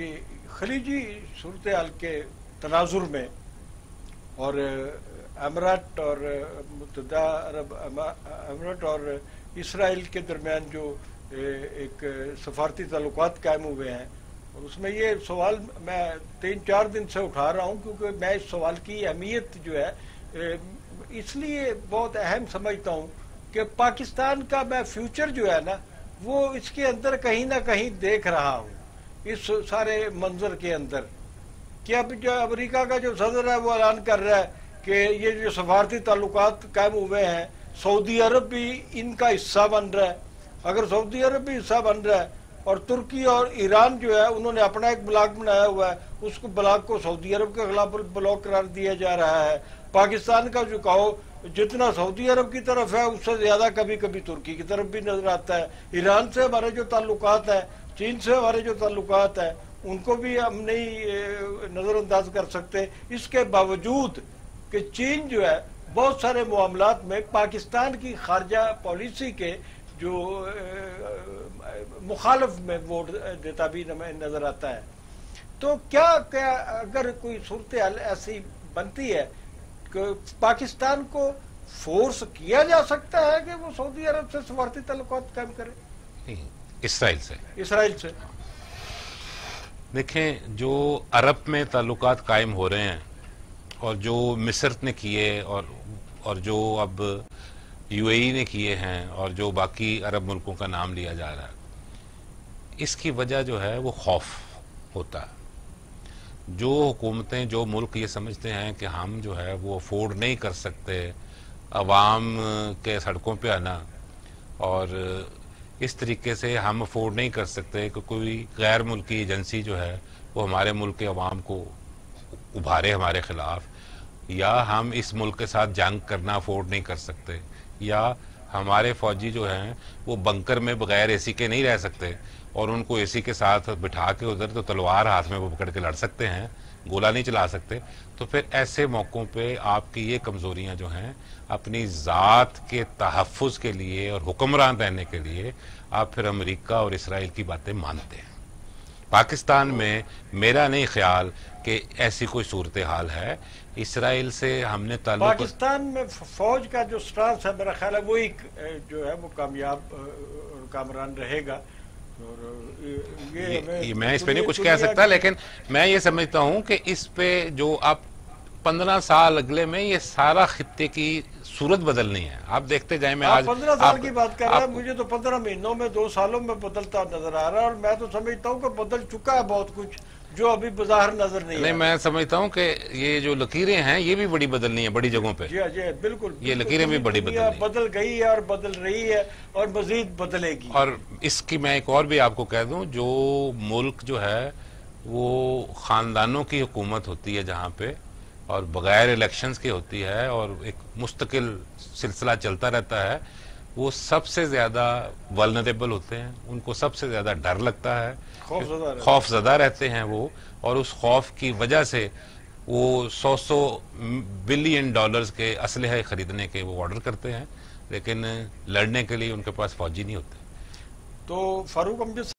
कि खलीजी सूरत के तनाजुर में और अमरात और मुतदा अरब अमरात और इसराइल के दरमियान जो एक सफारती ताल्लुक कायम हुए हैं, और उसमें ये सवाल मैं तीन चार दिन से उठा रहा हूँ क्योंकि मैं इस सवाल की अहमियत जो है इसलिए बहुत अहम समझता हूँ कि पाकिस्तान का मैं फ्यूचर जो है ना, वो इसके अंदर कहीं ना कहीं देख रहा हूँ। इस सारे मंजर के अंदर कि अब जो अमेरिका का जो सदर है, वो ऐलान कर रहा है कि ये जो सफारती ताल्लुक कायम हुए हैं, सऊदी अरब भी इनका हिस्सा बन रहा है। अगर सऊदी अरब भी हिस्सा बन रहा है और तुर्की और ईरान जो है, उन्होंने अपना एक ब्लॉक बनाया हुआ है। उसको ब्लॉक को सऊदी अरब के खिलाफ ब्लॉक करार दिया जा रहा है। पाकिस्तान का झुकाव जितना सऊदी अरब की तरफ़ है, उससे ज़्यादा कभी कभी तुर्की की तरफ़ भी नज़र आता है। ईरान से हमारे जो ताल्लुकात है, चीन से हमारे जो ताल्लुकात है, उनको भी हम नहीं नजरअंदाज कर सकते। इसके बावजूद कि चीन जो है, बहुत सारे मामला में पाकिस्तान की खारजा पॉलिसी के जो मुखालफ में वोट देता भी नज़र आता है। तो क्या क्या अगर कोई सूरत ऐसी बनती है कि पाकिस्तान को फोर्स किया जा सकता है कि वो सऊदी अरब से सफारती तल्लुक कायम करे? इसराइल से। इसराइल से। देखें जो अरब में ताल्लुकात कायम हो रहे हैं और जो मिस्र ने किए और और जो अब यूएई ने किए हैं और जो बाकी अरब मुल्कों का नाम लिया जा रहा है इसकी वजह जो है वो खौफ होता है। जो हुकूमतें, जो मुल्क ये समझते हैं कि हम जो है वो अफोर्ड नहीं कर सकते, अवाम के सड़कों पे आना, और इस तरीके से हम अफोर्ड नहीं कर सकते कि कोई गैर मुल्की एजेंसी जो है वो हमारे मुल्क के अवाम को उभारे हमारे खिलाफ, या हम इस मुल्क के साथ जंग करना अफोर्ड नहीं कर सकते, या हमारे फौजी जो हैं, वो बंकर में बगैर एसी के नहीं रह सकते और उनको एसी के साथ बिठा के उधर तो तलवार हाथ में वो पकड़ के लड़ सकते हैं, गोला नहीं चला सकते। तो फिर ऐसे मौक़ों पे आपकी ये कमज़ोरियाँ जो हैं, अपनी ज़ात के तहफ़ के लिए और हुक्मरान रहने के लिए आप फिर अमेरिका और इसराइल की बातें मानते हैं। पाकिस्तान में मेरा नहीं ख्याल कि ऐसी कोई सूरत हाल है। इसराइल से हमने ताल्लुक पाकिस्तान में फौज का जो स्टांस है मेरा ख्याल है वो एक जो है वो कामयाब कामरान रहेगा। ये, ये मैं इस पे नहीं कुछ कह सकता लेकिन मैं ये समझता हूँ कि इस पे जो आप पंद्रह साल अगले में ये सारा खत्ते की सूरत बदलनी है। आप देखते जाए मैं आज पंद्रह साल की बात कर रहा है मुझे तो पंद्रह महीनों में दो सालों में बदलता नज़र आ रहा है और मैं तो समझता हूँ कि बदल चुका है बहुत कुछ जो अभी बाज़ार नज़र नहीं नहीं मैं समझता हूँ कि ये जो लकीरें हैं ये भी बड़ी बदलनी है बड़ी जगहों पे। जी हाँ, जी हाँ, बिल्कुल ये लकीरें भी बड़ी बदल बदल गई है और बदल रही है और मजीद बदलेगी। और इसकी मैं एक और भी आपको कह दूँ जो मुल्क जो है वो खानदानों की हुकूमत होती है जहाँ पे और बगैर इलेक्शंस की होती है और एक मुस्तकिल सिलसिला चलता रहता है वो सबसे ज़्यादा वलनरेबल होते हैं उनको सबसे ज़्यादा डर लगता है। खौफ ज़्यादा रहते हैं। वो और उस खौफ की वजह से वो सौ सौ बिलियन डॉलर्स के असलहे खरीदने के वो ऑर्डर करते हैं लेकिन लड़ने के लिए उनके पास फौजी नहीं होते। तो फारूक अमजद